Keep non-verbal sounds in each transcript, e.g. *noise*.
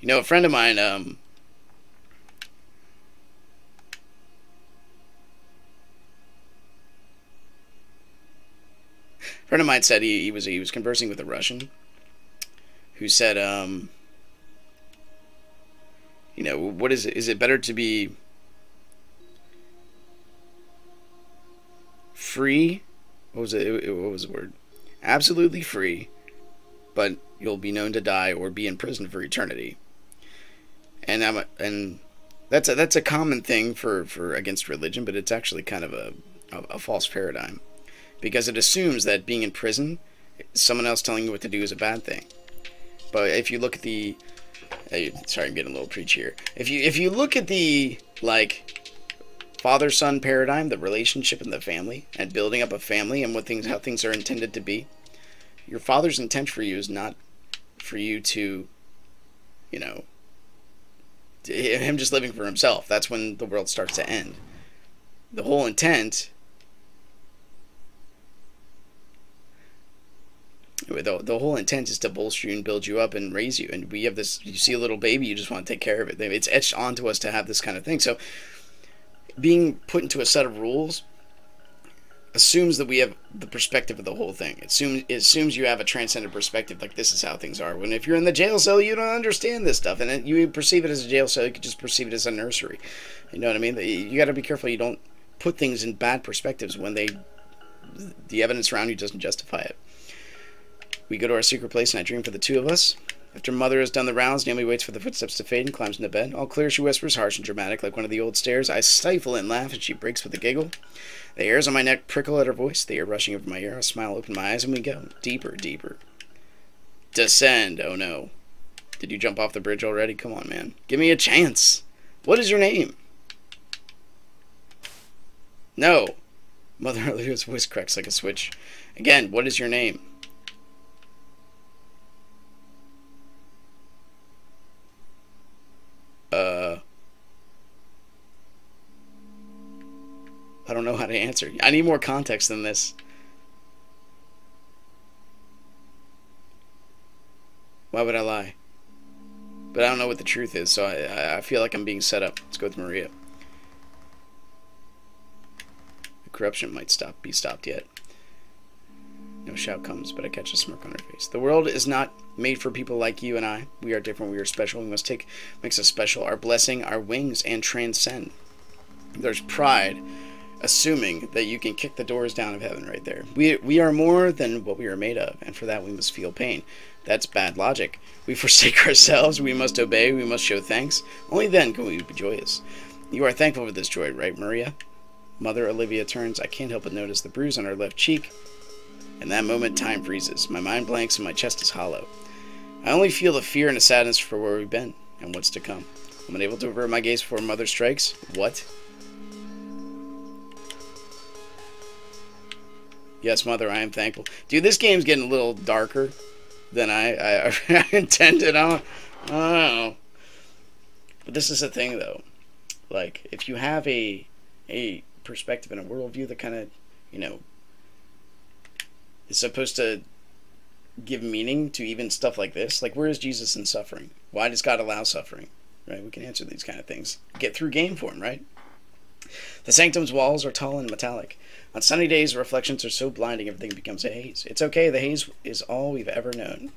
You know, a friend of mine, um, a friend of mine said he, he was he was conversing with a Russian who said, um, you know, what is it? Is it better to be free? What was it? What was the word? Absolutely free, but you'll be known to die or be in prison for eternity. And I'm a, and that's a, that's a common thing for, for against religion, but it's actually kind of a, a, a false paradigm because it assumes that being in prison, someone else telling you what to do is a bad thing. But if you look at the sorry, I'm getting a little preachy here. If you if you look at the like father son paradigm, the relationship in the family, and building up a family and what things how things are intended to be, your father's intent for you is not for you to, you know, him just living for himself. That's when the world starts to end. The whole intent the, the whole intent is to bolster you and build you up and raise you and we have this you see a little baby you just want to take care of it it's etched onto us to have this kind of thing so being put into a set of rules assumes that we have the perspective of the whole thing. It assumes, it assumes you have a transcendent perspective like this is how things are. When if you're in the jail cell you don't understand this stuff and you perceive it as a jail cell you could just perceive it as a nursery. You know what i mean? You got to be careful you don't put things in bad perspectives when they the evidence around you doesn't justify it. We go to our secret place, and I dream for the two of us. After Mother has done the rounds, Naomi waits for the footsteps to fade and climbs into bed. All clear, she whispers, harsh and dramatic, like one of the old stairs. I stifle and laugh, and she breaks with a giggle. The hairs on my neck prickle at her voice, the air rushing over my ear. I smile, open my eyes, and we go. Deeper, deeper. Descend, oh no. Did you jump off the bridge already? Come on, man. Give me a chance. What is your name? No. Mother *laughs* Olivia's voice cracks like a switch. Again, what is your name? uh, I don't know how to answer. I need more context than this. Why would I lie? But I don't know what the truth is, so I, I feel like I'm being set up. Let's go with Maria. The corruption might stop be stopped yet. No shout comes, but I catch a smirk on her face. The world is not made for people like you and I. We are different. We are special. We must take makes us special. Our blessing, our wings, and transcend. There's pride, assuming that you can kick the doors down of heaven right there. We we are more than what we are made of, and for that we must feel pain. That's bad logic. We *laughs* forsake ourselves. We must obey. We must show thanks. Only then can we be joyous. You are thankful for this joy, right, Maria? Mother Olivia turns. I can't help but notice the bruise on her left cheek in that moment, time freezes. My mind blanks and my chest is hollow. I only feel the fear and the sadness for where we've been and what's to come. I'm unable to avert my gaze before Mother strikes. What? Yes, Mother, I am thankful. Dude, this game's getting a little darker than I, I, *laughs* I intended. I don't, know. But this is the thing, though. Like, if you have a a perspective and a worldview that kind of, you know, is supposed to give meaning to even stuff like this. Like, where is Jesus in suffering? Why does God allow suffering? Right? We can answer these kind of things. Get through game form, right? The sanctum's walls are tall and metallic. On sunny days, reflections are so blinding everything becomes a haze. It's okay, the haze is all we've ever known.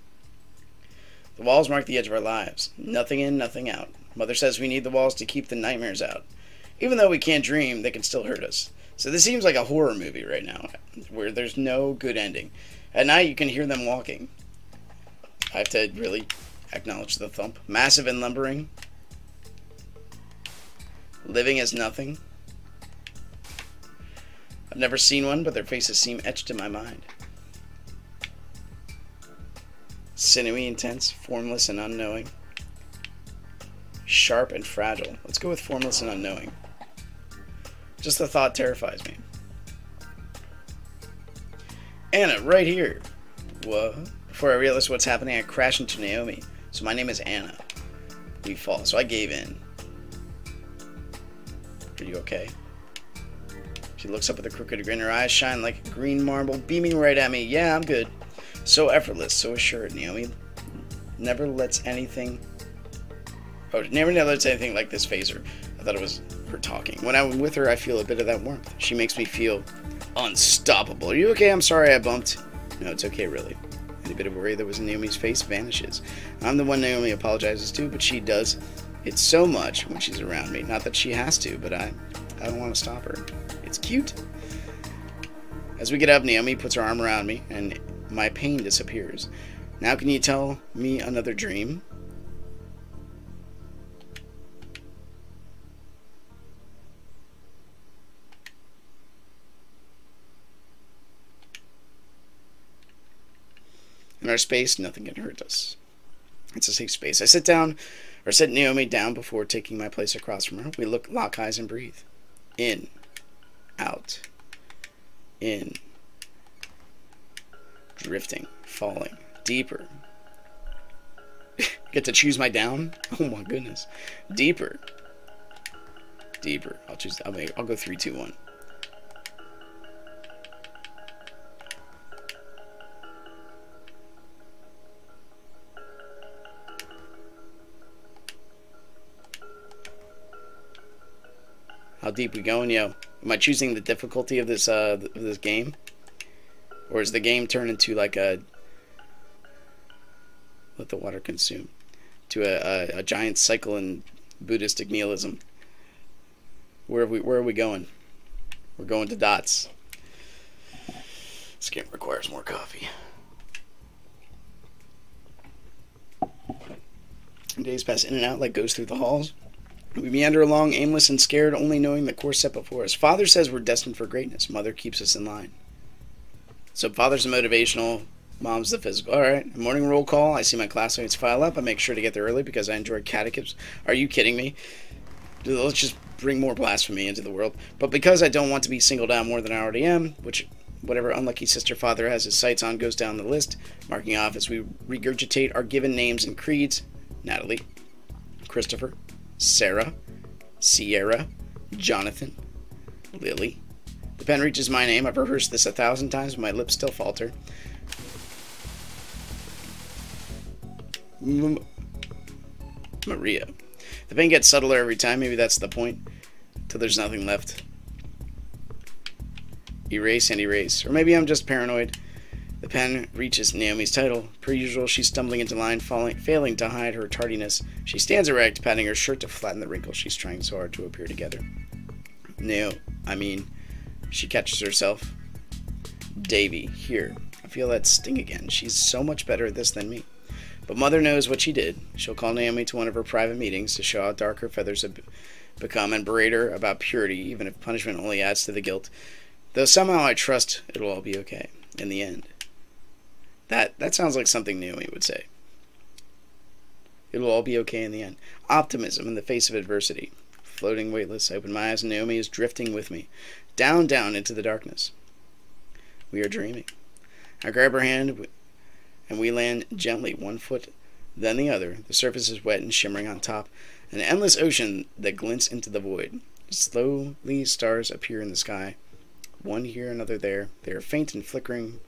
The walls mark the edge of our lives. Nothing in, nothing out. Mother says we need the walls to keep the nightmares out. Even though we can't dream, they can still hurt us. So this seems like a horror movie right now, where there's no good ending. At night, you can hear them walking. I have to really acknowledge the thump. Massive and lumbering. Living as nothing. I've never seen one, but their faces seem etched in my mind. Sinewy, intense, formless, and unknowing. Sharp and fragile. Let's go with formless and unknowing. Just the thought terrifies me. Anna, right here. What? Before I realize what's happening, I crash into Naomi. So my name is Anna. We fall. So I gave in. Are you okay? She looks up with a crooked grin. Her eyes shine like green marble, beaming right at me. Yeah, I'm good. So effortless, so assured, Naomi. Never lets anything Oh, never never lets anything like this phase her. I thought it was her talking. When I'm with her, I feel a bit of that warmth. She makes me feel unstoppable. Are you okay? I'm sorry I bumped. No, it's okay, really. Any bit of worry that was in Naomi's face vanishes. I'm the one Naomi apologizes to, but she does it so much when she's around me. Not that she has to, but I, I don't want to stop her. It's cute. As we get up, Naomi puts her arm around me, and my pain disappears. Now can you tell me another dream? In our space, nothing can hurt us. It's a safe space. I sit down, or sit Naomi down before taking my place across from her. We look, lock eyes, and breathe. In, out, in, drifting, falling, deeper. *laughs* Get to choose my down? *laughs* Oh my goodness. Deeper. Deeper. I'll choose, I'll, make, I'll go three, two, one. How deep we going, yo? Am I choosing the difficulty of this uh of this game, or is the game turned into like a let the water consume to a, a, a giant cycle in Buddhistic nihilism? Where are we where are we going? We're going to dots. This game requires more coffee. Days pass in and out like goes through the halls. We meander along, aimless and scared, only knowing the course set before us. Father says we're destined for greatness. Mother keeps us in line. So father's the motivational, mom's the physical. All right, morning roll call. I see my classmates file up. I make sure to get there early because I enjoy catechisms. Are you kidding me? Let's just bring more blasphemy into the world. But because I don't want to be singled out more than I already am, which whatever unlucky sister father has his sights on goes down the list, marking off as we regurgitate our given names and creeds. Natalie, Christopher, Sarah, Sierra, Jonathan, Lily. The pen reaches my name. I've rehearsed this a thousand times, but my lips still falter. M Maria. The pen gets subtler every time. Maybe that's the point. Till there's nothing left. Erase and erase. Or maybe I'm just paranoid. The pen reaches Naomi's title. Per usual, she's stumbling into line, falling, failing to hide her tardiness. She stands erect, patting her shirt to flatten the wrinkles she's trying so hard to appear together. No, I mean, she catches herself. Davy, here. I feel that sting again. She's so much better at this than me. But Mother knows what she did. She'll call Naomi to one of her private meetings to show how dark her feathers have become and berate her about purity, even if punishment only adds to the guilt. Though somehow I trust it'll all be okay in the end. That that sounds like something Naomi would say. It'll all be okay in the end. Optimism in the face of adversity. Floating weightless, I open my eyes and Naomi is drifting with me, down, down into the darkness. We are dreaming. I grab her hand and we land gently, one foot, then the other. The surface is wet and shimmering on top. An endless ocean that glints into the void. Slowly, stars appear in the sky. One here, another there. They are faint and flickering,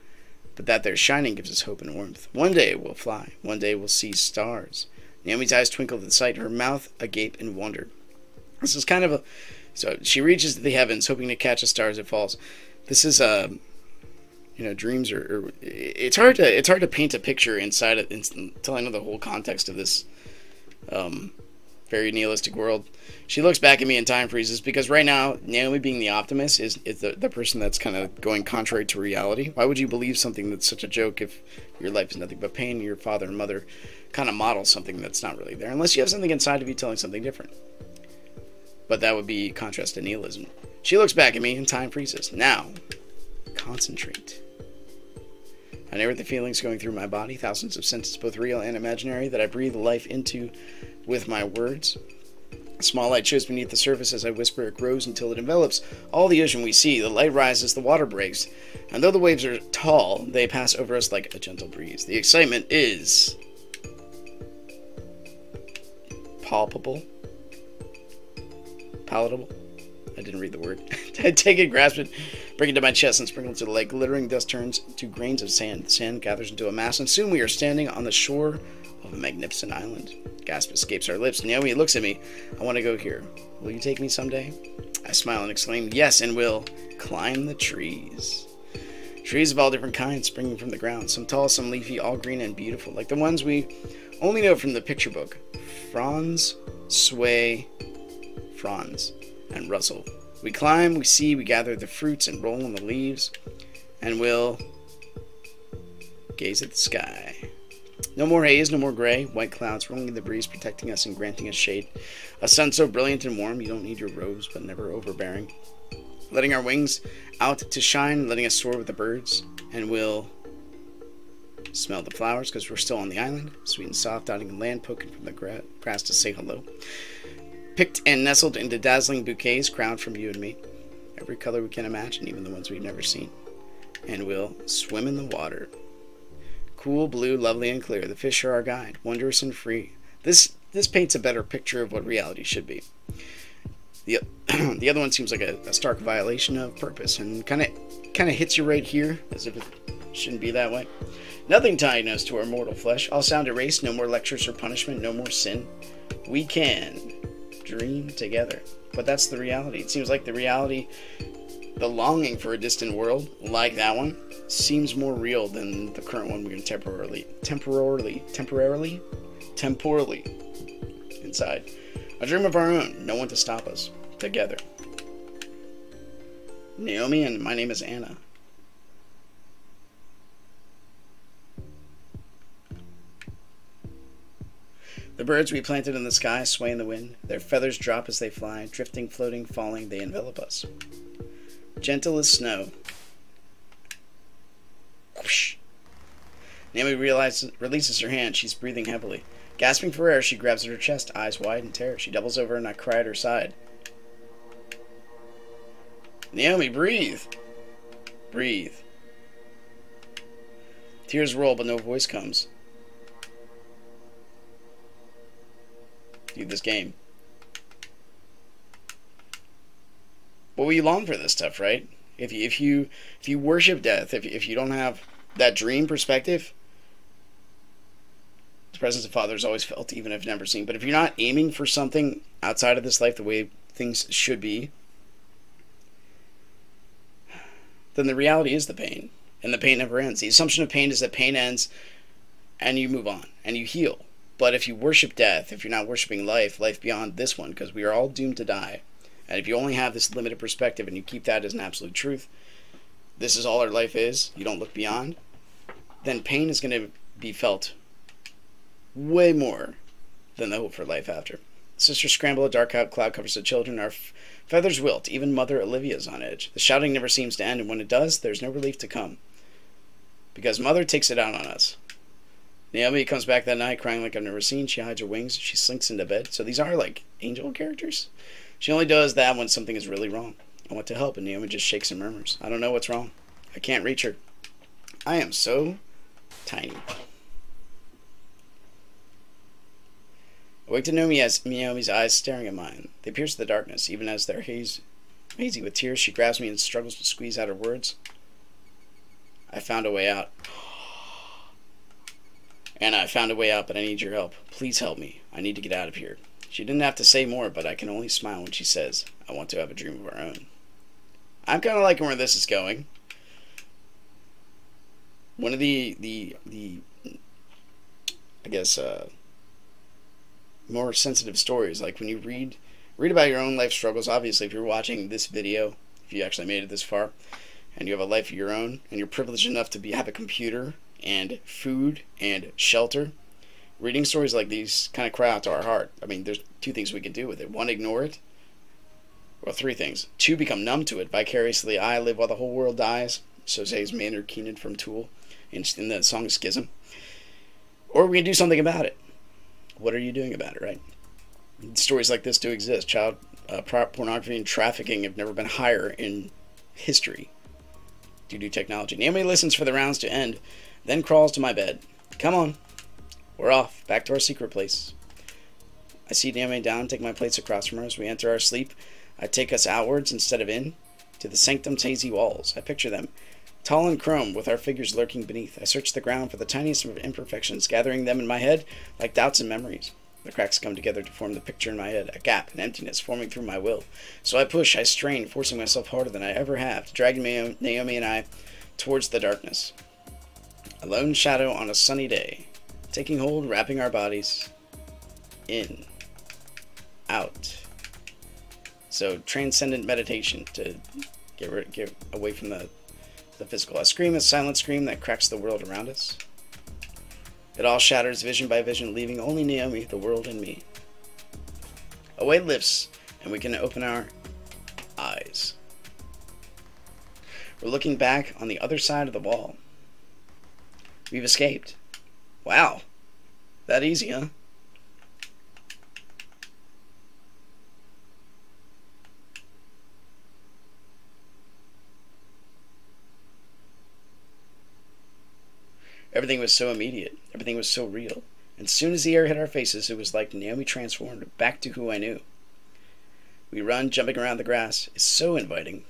but that their shining gives us hope and warmth. One day we'll fly. One day we'll see stars. Naomi's eyes twinkled at the sight, her mouth agape in wonder. This is kind of a. So she reaches the heavens, hoping to catch a star as it falls. This is a. Um, you know, dreams are, are. It's hard to it's hard to paint a picture inside it until I know the whole context of this. Um, very nihilistic world. She looks back at me and time freezes because right now, Naomi being the optimist is, is the, the person that's kind of going contrary to reality. Why would you believe something that's such a joke if your life is nothing but pain? Your father and mother kind of model something that's not really there, unless you have something inside of you telling something different. But that would be contrast to nihilism. She looks back at me and time freezes. Now, concentrate. I narrate the feelings going through my body, thousands of senses, both real and imaginary, that I breathe life into with my words. Small light shows beneath the surface as I whisper, it grows until it envelops all the ocean we see. The light rises, the water breaks, and though the waves are tall, they pass over us like a gentle breeze. The excitement is palpable, palatable. I didn't read the word. *laughs* Take it, grasp it, it to my chest, and sprinkle it to the lake. Glittering dust turns to grains of sand. The sand gathers into a mass, and soon we are standing on the shore of a magnificent island. Gasp escapes our lips. Naomi looks at me. I want to go here. Will you take me someday? I smile and exclaim, Yes, and we'll climb the trees. Trees of all different kinds springing from the ground, some tall, some leafy, all green and beautiful, like the ones we only know from the picture book. Fronds, sway, fronds, and rustle. We climb, we see, we gather the fruits and roll in the leaves, and we'll gaze at the sky. No more haze, no more gray, white clouds rolling in the breeze, protecting us and granting us shade. A sun so brilliant and warm, you don't need your robes, but never overbearing. Letting our wings out to shine, letting us soar with the birds, and we'll smell the flowers because we're still on the island, sweet and soft, dotting land, poking from the grass to say hello. Picked and nestled into dazzling bouquets, crowned from you and me. Every color we can imagine, even the ones we've never seen. And we'll swim in the water, Cool, blue, lovely, and clear. The fish are our guide, wondrous and free. This this paints a better picture of what reality should be. The *clears throat* the other one seems like a, a stark violation of purpose and kind of kind of hits you right here, as if it shouldn't be that way. Nothing tying us to our mortal flesh. All sound erased. No more lectures or punishment. No more sin. We can dream together. But that's the reality. It seems like the reality the longing for a distant world like that one seems more real than the current one we're in temporarily, temporarily, temporarily, temporally inside. A dream of our own, no one to stop us. Together. Naomi, and my name is Anna. The birds we planted in the sky sway in the wind. Their feathers drop as they fly, drifting, floating, falling, they envelop us gentle as snow. Whoosh. Naomi realizes, releases her hand. She's breathing heavily. Gasping for air, she grabs at her chest, eyes wide in terror. She doubles over and I cry at her side. Naomi, breathe! Breathe. Tears roll, but no voice comes. Dude, this game. But we long for this stuff, right? If you, if you if you worship death, if if you don't have that dream perspective, the presence of Father is always felt, even if never seen. But if you're not aiming for something outside of this life, the way things should be, then the reality is the pain, and the pain never ends. The assumption of pain is that pain ends, and you move on and you heal. But if you worship death, if you're not worshiping life, life beyond this one, because we are all doomed to die, and if you only have this limited perspective and you keep that as an absolute truth, this is all our life is, you don't look beyond, then pain is going to be felt way more than the hope for life after. Sisters scramble, a dark cloud covers the children, our feathers wilt, even Mother Olivia's on edge. The shouting never seems to end, and when it does, there's no relief to come. Because Mother takes it out on us. Naomi comes back that night crying like I've never seen. She hides her wings. She slinks into bed. So these are like angel characters. She only does that when something is really wrong. I want to help, and Naomi just shakes and murmurs. I don't know what's wrong. I can't reach her. I am so tiny. I wake to Naomi as Naomi's eyes staring at mine. They pierce the darkness, even as they're haze, hazy with tears. She grabs me and struggles to squeeze out her words. I found a way out. And I found a way out, but I need your help. Please help me. I need to get out of here. She didn't have to say more, but I can only smile when she says, I want to have a dream of our own. I'm kind of liking where this is going. One of the, the, the, I guess, uh, more sensitive stories, like when you read, read about your own life struggles, obviously, if you're watching this video, if you actually made it this far, and you have a life of your own, and you're privileged enough to be have a computer and food and shelter, reading stories like these kind of cry out to our heart. I mean, there's two things we can do with it. One, ignore it. Well, three things. Two, become numb to it vicariously. I live while the whole world dies. So says Maynard Keenan from Tool in, in the song Schism. Or we can do something about it. What are you doing about it, right? Stories like this do exist. Child uh, pornography and trafficking have never been higher in history due to technology. Naomi listens for the rounds to end, then crawls to my bed. Come on, we're off, back to our secret place. I see Naomi down, take my place across from her as we enter our sleep. I take us outwards instead of in, to the sanctum's hazy walls. I picture them, tall and chrome, with our figures lurking beneath. I search the ground for the tiniest of imperfections, gathering them in my head like doubts and memories. The cracks come together to form the picture in my head, a gap, an emptiness forming through my will. So I push, I strain, forcing myself harder than I ever have, dragging Naomi and I towards the darkness. A lone shadow on a sunny day, taking hold, wrapping our bodies in, out. So transcendent meditation to get rid, get away from the the physical. A scream, a silent scream that cracks the world around us. It all shatters vision by vision, leaving only Naomi, the world, and me. A weight lifts, and we can open our eyes. We're looking back on the other side of the wall. We've escaped. Wow. That easy, huh? Everything was so immediate. Everything was so real. And as soon as the air hit our faces, it was like Naomi transformed back to who I knew. We run, jumping around the grass. It's so inviting.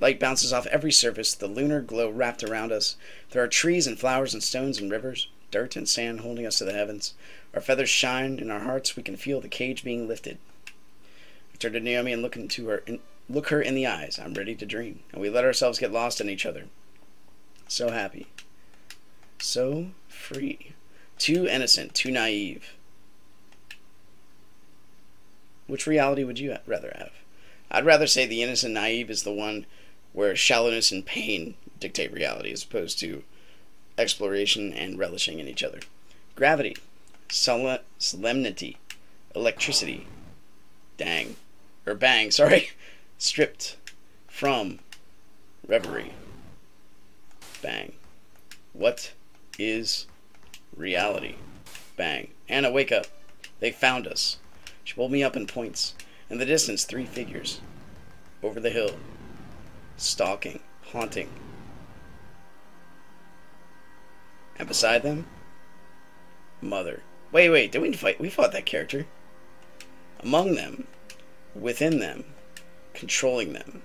Light bounces off every surface, the lunar glow wrapped around us. There are trees and flowers and stones and rivers, dirt and sand holding us to the heavens. Our feathers shine, in our hearts we can feel the cage being lifted. I turn to Naomi and look into her, in, look her in the eyes. I'm ready to dream, and we let ourselves get lost in each other. So happy. So free. Too innocent, too naive. Which reality would you rather have? I'd rather say the innocent naive is the one where shallowness and pain dictate reality as opposed to exploration and relishing in each other. Gravity, solemnity, electricity, dang, or bang, *laughs* sorry, stripped from reverie. Bang. What is reality. Bang. Anna, wake up. They found us. She pulled me up and points. In the distance, three figures. Over the hill. Stalking. Haunting. And beside them, Mother. Wait, wait, did we fight? We fought that character. Among them, within them, controlling them.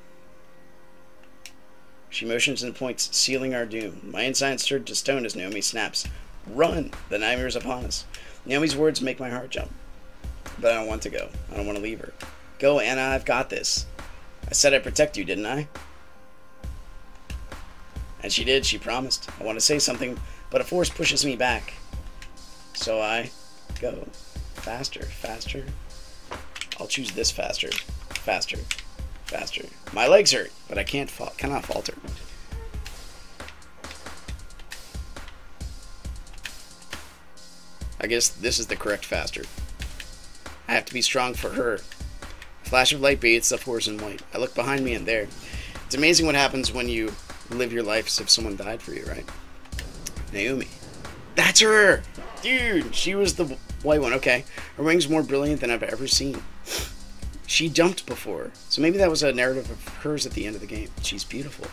She motions and points, sealing our doom. My inside stirred to stone as Naomi snaps. Run! The nightmare is upon us. Naomi's words make my heart jump. But I don't want to go. I don't want to leave her. Go, Anna, I've got this. I said I'd protect you, didn't I? And she did, she promised. I want to say something, but a force pushes me back. So I go. Faster, faster. I'll choose this faster. Faster faster. My legs hurt, but I can't fa cannot falter. I guess this is the correct faster. I have to be strong for her. Flash of light bathes the force in white. I look behind me and there. It's amazing what happens when you live your life as if someone died for you, right? Naomi. That's her! Dude, she was the white one. Okay. Her wings more brilliant than I've ever seen. She jumped before, so maybe that was a narrative of hers at the end of the game. She's beautiful.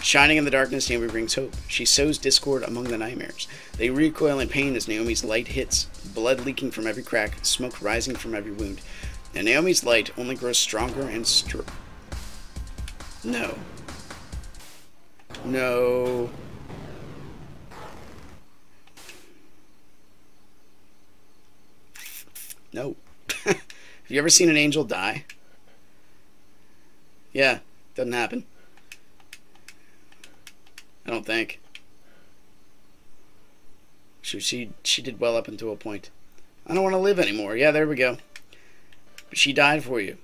Shining in the darkness, Naomi brings hope. She sows discord among the nightmares. They recoil in pain as Naomi's light hits, blood leaking from every crack, smoke rising from every wound. And Naomi's light only grows stronger and str. No. No. No. *laughs* Have you ever seen an angel die? Yeah, doesn't happen. I don't think. She, she, she did well up until a point. I don't want to live anymore. Yeah, there we go. She died for you.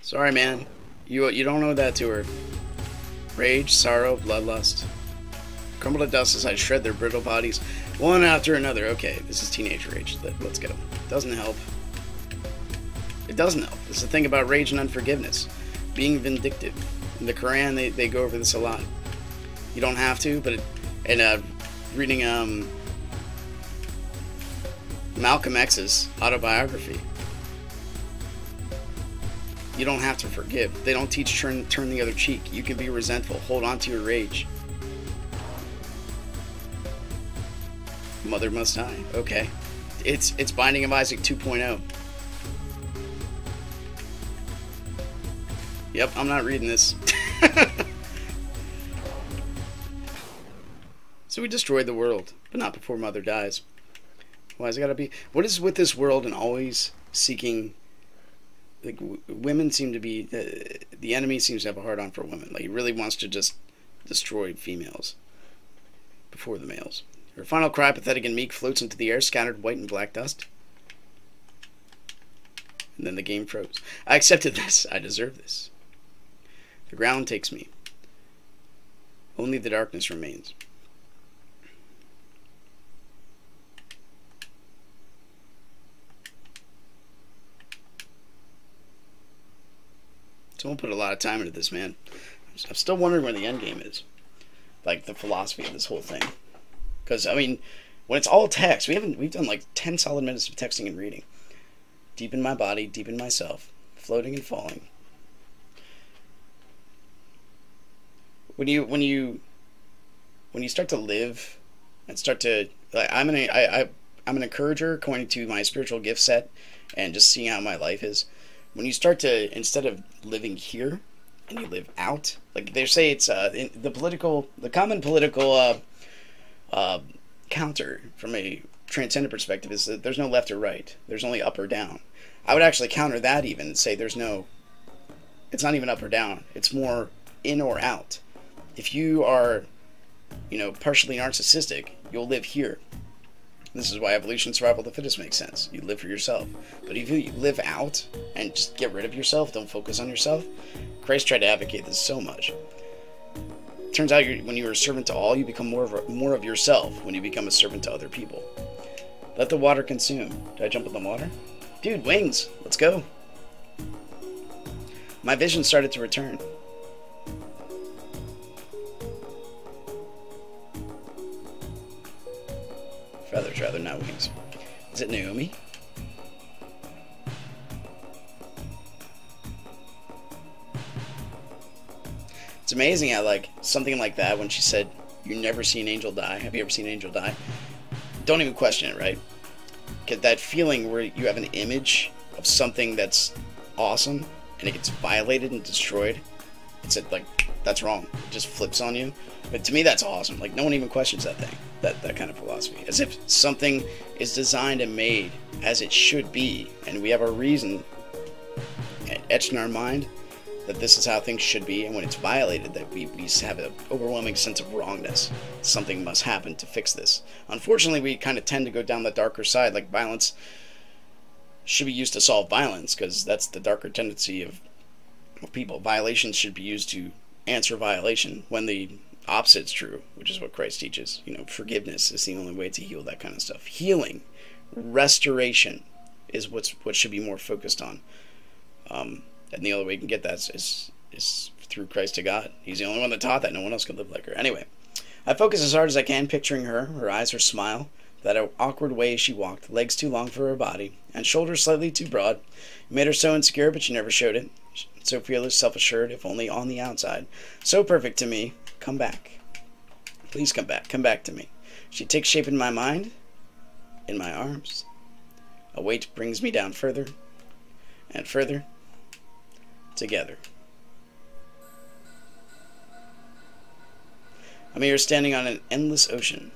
Sorry, man. You, you don't owe that to her. Rage, sorrow, bloodlust. Crumble to dust as I shred their brittle bodies, one after another. Okay, this is teenage rage. Let's get go. Doesn't help. It doesn't help. It's the thing about rage and unforgiveness, being vindictive. In the Quran, they, they go over this a lot. You don't have to, but it, and uh, reading um, Malcolm X's autobiography, you don't have to forgive. They don't teach turn turn the other cheek. You can be resentful. Hold on to your rage. Mother must die. Okay. It's it's Binding of Isaac 2.0. Yep, I'm not reading this. *laughs* so we destroyed the world, but not before Mother dies. Why has it gotta be? What is with this world and always seeking? Like w- women seem to be the enemy seems to have a hard on for women. Like he really wants to just destroy females before the males. Her final cry, pathetic and meek, floats into the air, scattered white and black dust. And then the game froze. I accepted this. I deserve this. The ground takes me. Only the darkness remains. Someone put a lot of time into this, man. I'm still wondering where the end game is. Like the philosophy of this whole thing. Because I mean, when it's all text, we haven't we've done like ten solid minutes of texting and reading. Deep in my body, deep in myself, floating and falling. When you when you when you start to live and start to like I'm an I, I I'm an encourager according to my spiritual gift set and just seeing how my life is. When you start to instead of living here and you live out, like they say it's uh, the political the common political uh, uh, counter from a transcendent perspective is that there's no left or right. There's only up or down. I would actually counter that even and say there's no. It's not even up or down. It's more in or out. If you are, you know, partially narcissistic, you'll live here. This is why evolution survival of the fittest makes sense. You live for yourself. But if you live out and just get rid of yourself, don't focus on yourself. Christ tried to advocate this so much turns out when you're a servant to all, you become more of more of yourself when you become a servant to other people. Let the water consume. Did I jump in the water? Dude, wings. Let's go. My vision started to return. Feathers rather, not wings. Is it Naomi? It's amazing how like something like that when she said, "You never see an angel die." Have you ever seen an angel die? Don't even question it, right? Get that feeling where you have an image of something that's awesome and it gets violated and destroyed. It's a, like that's wrong. It just flips on you. But to me, that's awesome. Like no one even questions that thing. That that kind of philosophy, as if something is designed and made as it should be, and we have a reason etched in our mind that this is how things should be, and when it's violated, that we, we have an overwhelming sense of wrongness. Something must happen to fix this. Unfortunately, we kind of tend to go down the darker side, like violence should be used to solve violence, because that's the darker tendency of people. Violations should be used to answer violation, when the opposite's true, which is what Christ teaches. You know, forgiveness is the only way to heal that kind of stuff. Healing, restoration, is what's what should be more focused on. Um, and the only way you can get that is, is through Christ to God. He's the only one that taught that. No one else can live like her. Anyway, I focus as hard as I can, picturing her, her eyes, her smile, that awkward way she walked, legs too long for her body, and shoulders slightly too broad. It made her so insecure, but she never showed it. So fearless, self assured, if only on the outside. So perfect to me. Come back. Please come back. Come back to me. She takes shape in my mind, in my arms. A weight brings me down further and further together. I'm here standing on an endless ocean.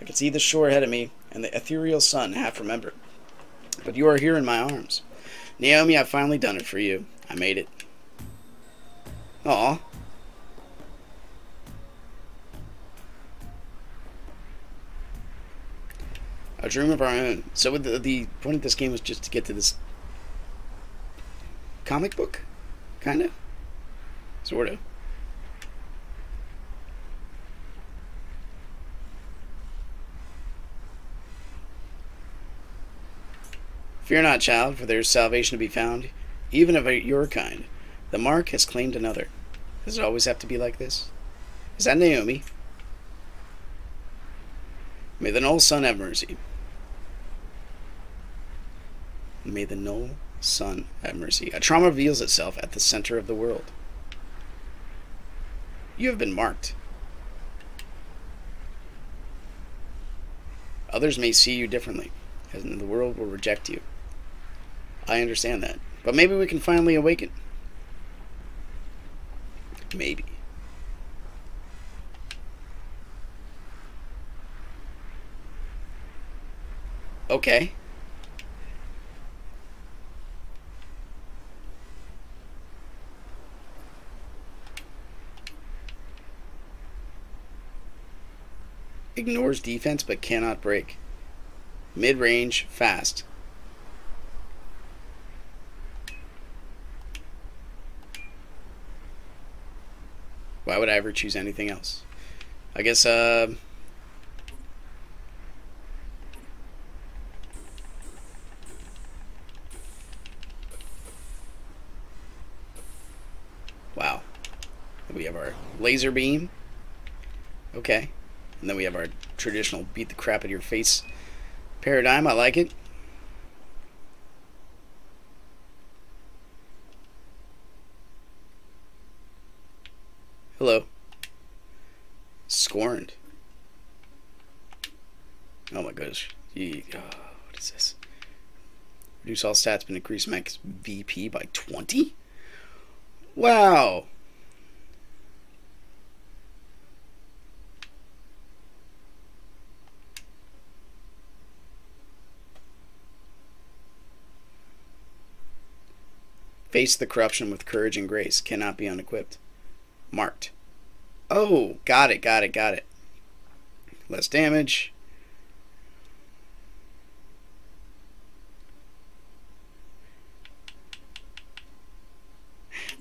I can see the shore ahead of me and the ethereal sun half remembered. But you are here in my arms. Naomi, I've finally done it for you. I made it. Aw. A dream of our own. So the, the point of this game was just to get to this comic book? Kind of? Sort of. Fear not, child, for there is salvation to be found, even of your kind. The mark has claimed another. Does it always have to be like this? Is that Naomi? May the Null Sun have mercy. May the Null Sun, have mercy. A trauma reveals itself at the center of the world. You have been marked. Others may see you differently, and the world will reject you. I understand that. But maybe we can finally awaken. Maybe. Okay. Ignores defense but cannot break. Mid range, fast. Why would I ever choose anything else? I guess, uh. Wow. We have our laser beam. Okay. And then we have our traditional beat the crap out of your face paradigm. I like it. Hello. Scorned. Oh my gosh. oh, what is this? Reduce all stats but increase max VP by 20? Wow. Face the corruption with courage and grace. Cannot be unequipped. Marked. Oh, got it, got it, got it. Less damage.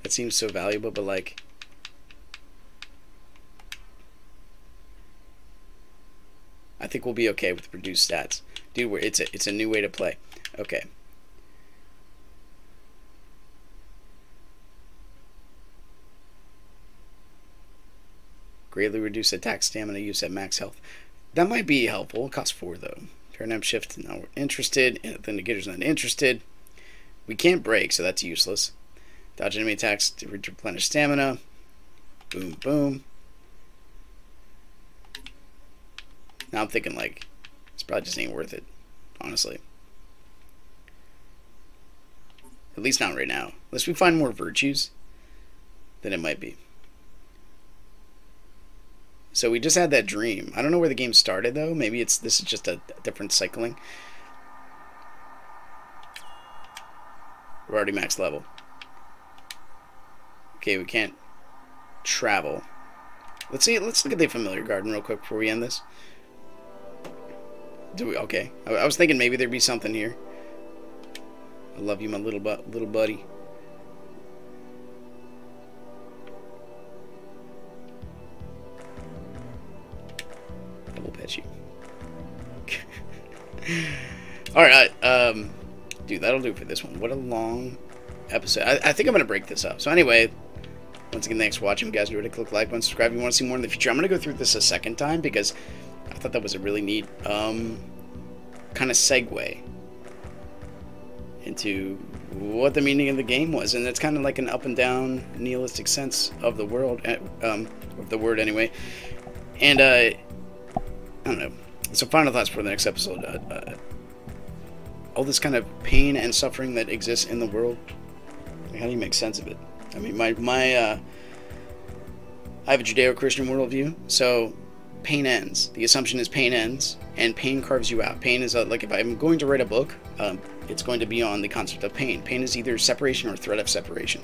That seems so valuable, but like... I think we'll be okay with reduced stats. Dude, it's a, it's a new way to play. Okay. Greatly reduce attack stamina use at max health. That might be helpful. It costs four though. Paradigm shift. Now we're interested. Then the indicator's not interested. We can't break, so that's useless. Dodge enemy attacks to replenish stamina. Boom, boom. Now I'm thinking like, this probably just ain't worth it, honestly. At least not right now. Unless we find more virtues, then it might be. So we just had that dream. I don't know where the game started though. Maybe it's this is just a, a different cycling. We're already max level. Okay, we can't travel. Let's see. Let's look at the familiar garden real quick before we end this. Do we? Okay. I, I was thinking maybe there'd be something here. I love you, my little bu little buddy. at you. *laughs* Alright, um, dude, that'll do for this one. What a long episode. I, I think I'm going to break this up. So anyway, once again, thanks for watching. If you guys enjoyed it, click like button, subscribe if you want to see more in the future. I'm going to go through this a second time because I thought that was a really neat um, kind of segue into what the meaning of the game was. And it's kind of like an up and down nihilistic sense of the world, eh, um, of the word anyway. And, uh, I don't know. So final thoughts for the next episode. Uh, uh, all this kind of pain and suffering that exists in the world. How do you make sense of it? I mean, my my uh, I have a Judeo-Christian worldview, so pain ends. The assumption is pain ends, and pain carves you out. Pain is a, like if I'm going to write a book, um, it's going to be on the concept of pain. Pain is either separation or threat of separation.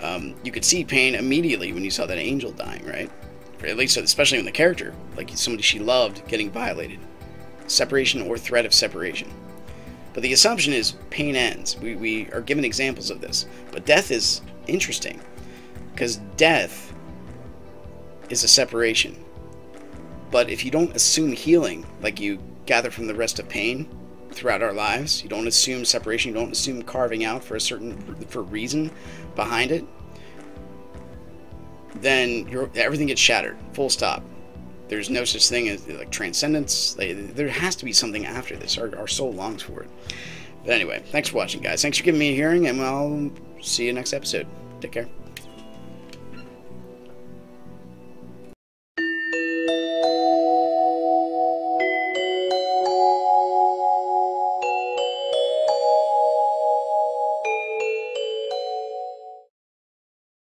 Um, you could see pain immediately when you saw that angel dying, right? at least especially in the character, like somebody she loved getting violated. Separation or threat of separation. But the assumption is pain ends. We, we are given examples of this. But death is interesting because death is a separation. But if you don't assume healing, like you gather from the rest of pain throughout our lives, you don't assume separation, you don't assume carving out for a certain for reason behind it, then everything gets shattered. Full stop. There's no such thing as like transcendence. Like, there has to be something after this. Our, our soul longs for it. But anyway, thanks for watching, guys. Thanks for giving me a hearing, and I'll see you next episode. Take care.